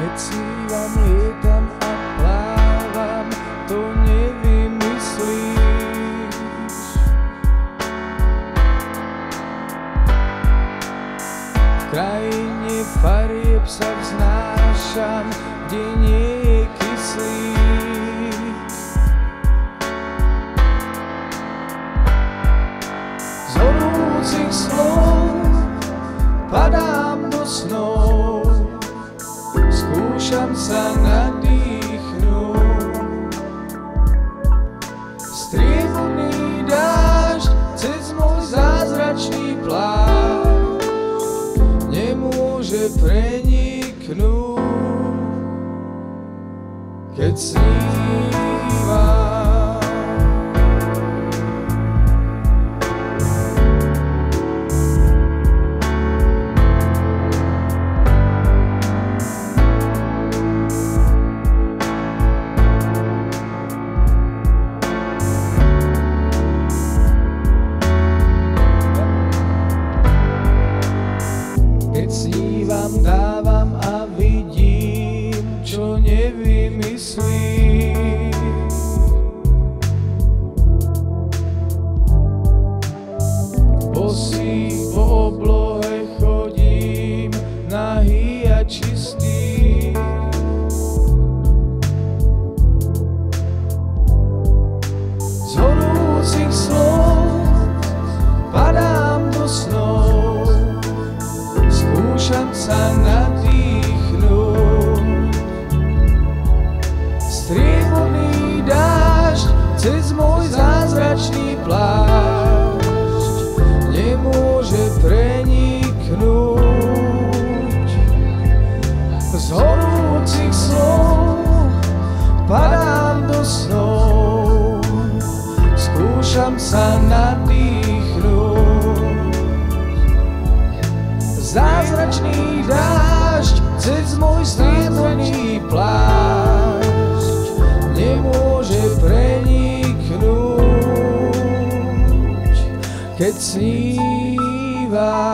Keď sívam, lietam a plávam, to nevymyslíš. V krajine farieb sa vznášam, kde nie je kyslík. preniknú, keď sníh Vstávam a vidím, čo nevymyslím. nadýchnuť. Zázračný dážď cez môj strieborný plášť nemôže preniknúť, keď sníva.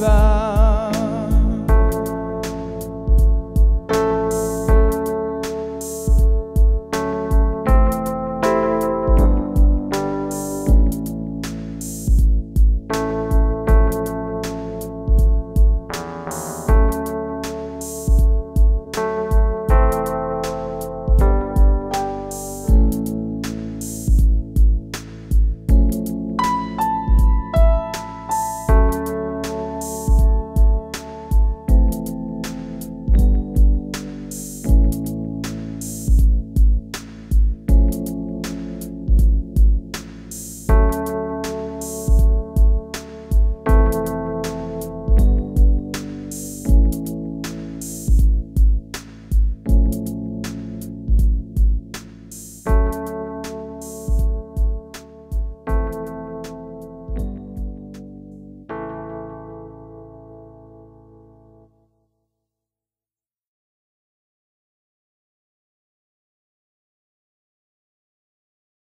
viva.